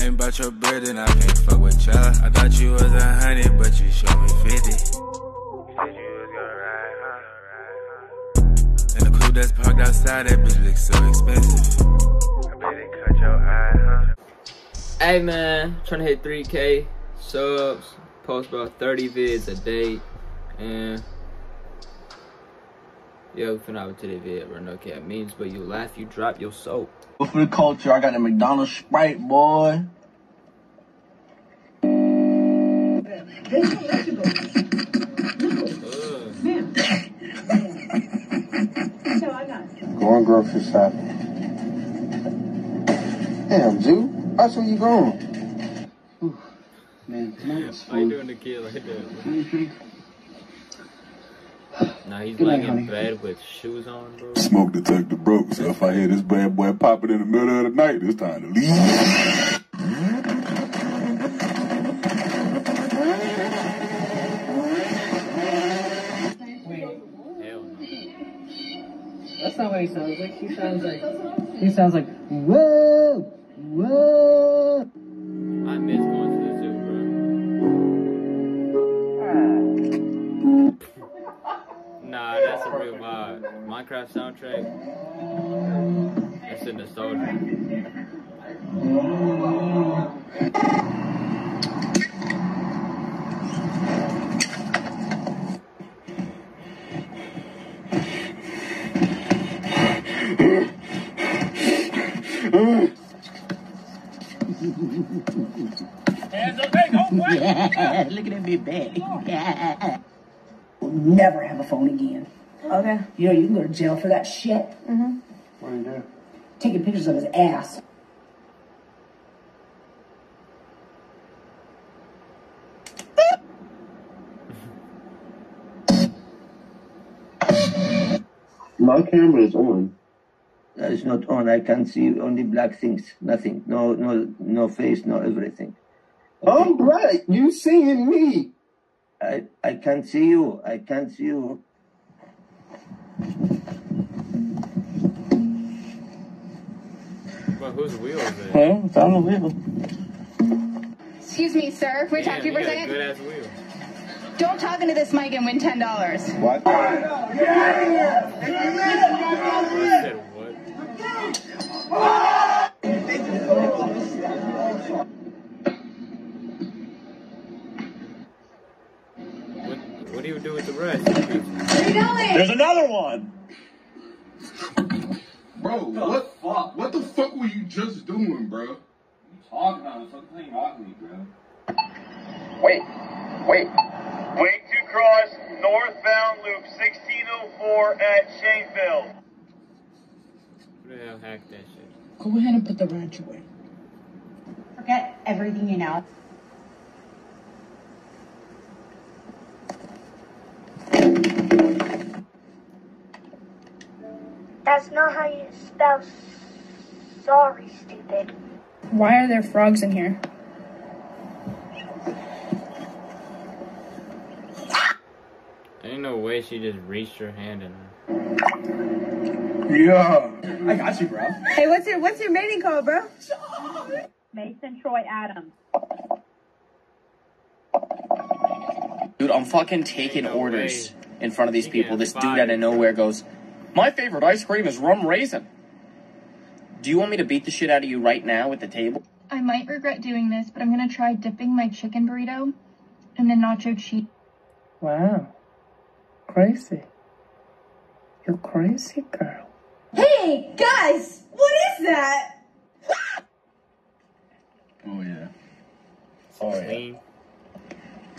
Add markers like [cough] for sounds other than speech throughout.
Ain't about your bread and I can't fuck with ya. I thought you was a hundred, but you showed me fifty. And the coupe that's parked outside, that bitch looks so expensive. I bet it cut your eye, huh? Hey man, trying to hit 3k subs, post about 30 vids a day, and yo, we finna have a today vid, bro. No cap means, but you laugh, you drop your soap. But for the culture, I got the McDonald's Sprite, boy. Going grocery shopping. Damn, Jew. That's where you going? Man, tonight's How you doing the kid like that? Nah, he's Good night, laying in honey. bed with shoes on, bro. Smoke detector broke, so if I hear this bad boy popping in the middle of the night, it's time to leave. That's not what he sounds like. He sounds like he sounds like whoa, whoa. Yeah, [laughs] look at that big bag. Yeah. never have a phone again. Okay. You know, you can go to jail for that shit. Mm-hmm. What do you do? Taking pictures of his ass. My camera is on. It's not on. I can see only black things. Nothing. No, no, no face. No everything. I'm black. You seeing me? I, I can't see you. I can't see you. But whose wheel is it? Well, it's on the wheel. Excuse me, sir. Can we talk Damn, to you for a a second? good ass wheel. Don't talk into this mic and win ten dollars. What? I said what? What, what do you do with the rest? There's another one. Bro, what, what the fuck were you just doing, bro? Talking about it, fucking playing Rocket League, bro. Wait, wait. Wait to cross northbound loop 1604 at Shaenfield. Who the hell hacked that shit? Go ahead and put the wrench away. Forget everything you know. That's not how you spell sorry, stupid. Why are there frogs in here? Ain't no way she just reached her hand in there. Yeah. I got you, bro. Hey, what's your what's your mating call, bro? Mason Troy Adams. Dude, I'm fucking taking No orders way. in front of these You people. This dude fired, out of nowhere goes, My favorite ice cream is rum raisin. Do you want me to beat the shit out of you right now at the table? I might regret doing this, but I'm gonna try dipping my chicken burrito in the nacho cheese. Wow. Crazy. You're crazy, girl. Hey guys, what is that? Oh, yeah. Oh, Clean.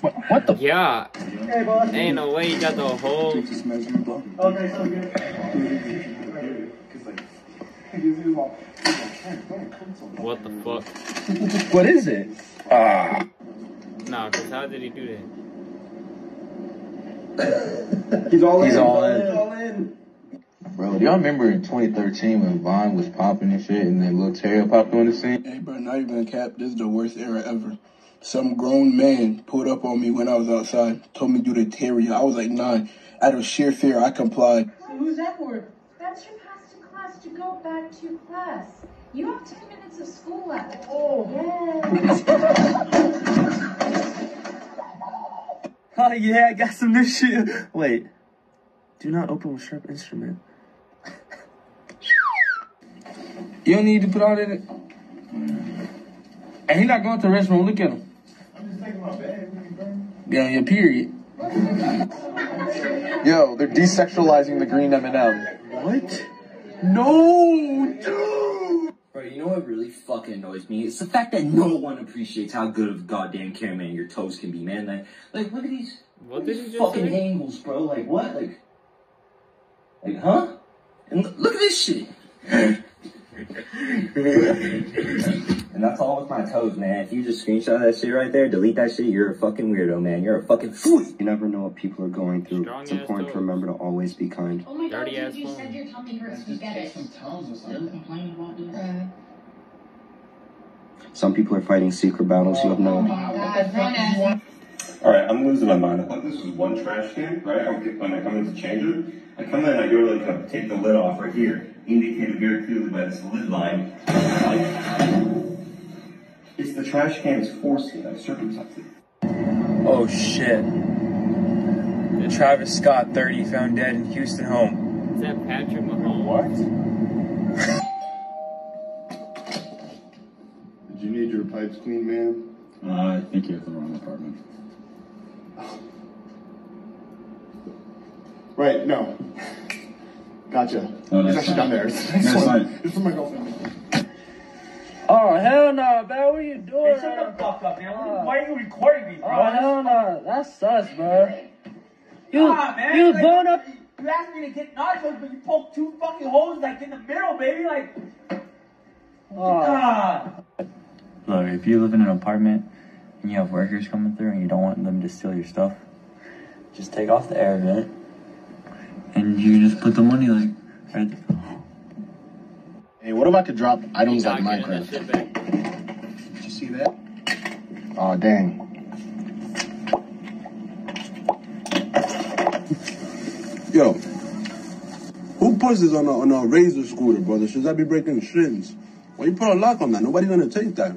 What, what the? Yeah. Ain't no way you got the whole. Just measuring block. Okay, so good. What the fuck? [laughs] What is it? Ah. Nah, cause how did he do that? He's all He's in. all in. He's all in. Bro, do y'all remember in 2013 when Vine was popping and shit and then Lil Terry popped on the scene? Hey, bro, not even a cap. This is the worst era ever. Some grown man pulled up on me when I was outside, told me to do the Terry. I was like nine. Out of sheer fear, I complied. So who's that for? That's your pass to class to go back to class. You have 10 minutes of school left. Oh. Yes. [laughs] Oh yeah, I got some new shit. Wait. Do not open with sharp instrument. You don't need to put all that. In. And he not going to the restroom. Look at him. I'm just taking my bag. Yeah, your period. Yo, they're desexualizing the green M&M. What? No, dude. Bro, you know what really fucking annoys me? It's the fact that no one appreciates how good of a goddamn cameraman your toes can be, man. Like, like look at these, What these did he just fucking say? angles, bro. Like, what? Like, like, huh? And look, look at this shit. [laughs] and that's all with my toes, man. If you just screenshot that shit right there, delete that shit, you're a fucking weirdo, man. You're a fucking fool. You never know what people are going through. Strong it's ass important to remember to always be kind. Oh my god, Dirty dude, ass you phone. said your tummy hurts. We get it. Some towels or Still something. complaining about this. Some people are fighting secret battles you have no. My god, Ronan. All right, I'm losing my mind. I thought this was one trash can, right? I get, when I come in to change it, I come in, I go to like uh, take the lid off right here, indicated very clearly by this lid line. Like, it's the trash can's foreskin. I circumcised it. Oh shit. Travis Scott, 30, found dead in Houston home. Is that Patrick Mahomes? Did need your pipes clean, man? Uh, I think you have the wrong apartment. Right, no. Gotcha. Oh, He's that's actually down there. It's next That's one. fine. This my girlfriend. Oh hell no, man! What are you doing? Hey, shut the fuck up, man. Why are you recording me, bro? Oh hell no, that sucks, bro. You Nah, man, you like- going up? You asked me to get nachos, but you poked two fucking holes like in the middle, baby. Like, Oh. ah. Look, if you live in an apartment and you have workers coming through and you don't want them to steal your stuff, just take off the air vent and you just put the money like right there. Hey, what if I could drop items like Not getting that Minecraft? Did you see that? Oh, dang. Yo, who puts this on a, on a razor scooter, brother? Should I be breaking shins? Why you put a lock on that? Nobody gonna take that.